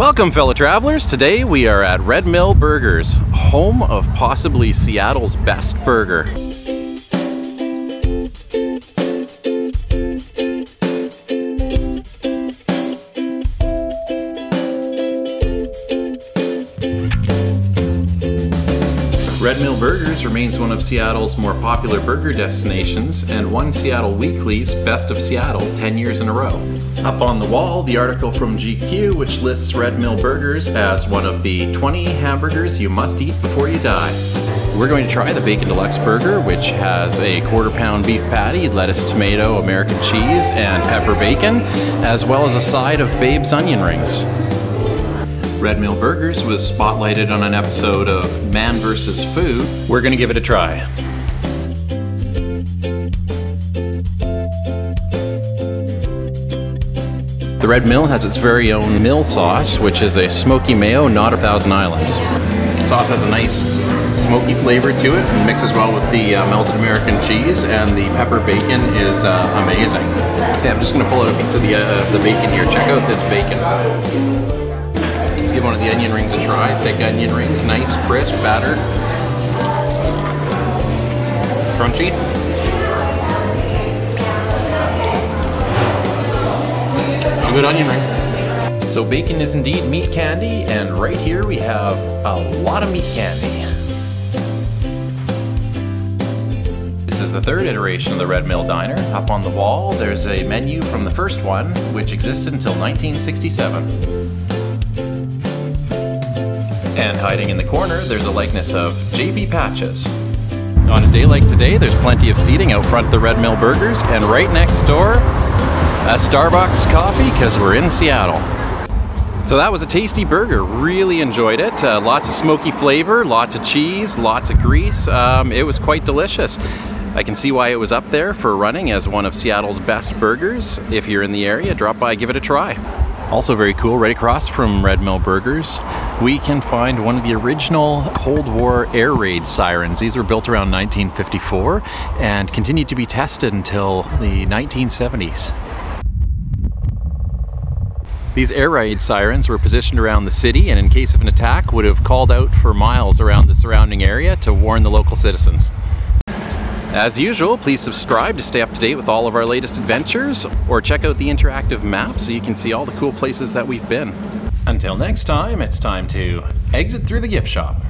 Welcome, fellow travelers. Today we are at Red Mill Burgers, home of possibly Seattle's best burger. Red Mill Burgers remains one of Seattle's more popular burger destinations and won Seattle Weekly's Best of Seattle 10 years in a row. Up on the wall, the article from GQ which lists Red Mill Burgers as one of the 20 hamburgers you must eat before you die. We're going to try the Bacon Deluxe Burger, which has a quarter pound beef patty, lettuce, tomato, American cheese, and pepper bacon, as well as a side of Babe's onion rings. Red Mill Burgers was spotlighted on an episode of Man vs. Food. We're gonna give it a try. The Red Mill has its very own mill sauce, which is a smoky mayo, not a Thousand Islands. The sauce has a nice smoky flavor to it and mixes well with the uh, melted American cheese, and the pepper bacon is uh, amazing. I'm just gonna pull out a piece of the, uh, the bacon here. Check out this bacon. Let's give one of the onion rings a try. Thick onion rings, nice, crisp, batter. Crunchy. Good. So bacon is indeed meat candy, and right here we have a lot of meat candy. This is the third iteration of the Red Mill Diner. Up on the wall, there's a menu from the first one, which existed until 1967. And hiding in the corner, there's a likeness of JP Patches. On a day like today, there's plenty of seating out front of the Red Mill Burgers, and right next door, a Starbucks coffee, because we're in Seattle. So that was a tasty burger. Really enjoyed it. Uh, lots of smoky flavor, lots of cheese, lots of grease. Um, it was quite delicious. I can see why it was up there for running as one of Seattle's best burgers. If you're in the area, drop by, give it a try. Also very cool, right across from Red Mill Burgers, we can find one of the original Cold War air raid sirens. These were built around 1954 and continued to be tested until the 1970s. These air raid sirens were positioned around the city and in case of an attack would have called out for miles around the surrounding area to warn the local citizens. As usual, please subscribe to stay up to date with all of our latest adventures, or check out the interactive map so you can see all the cool places that we've been. Until next time, it's time to exit through the gift shop.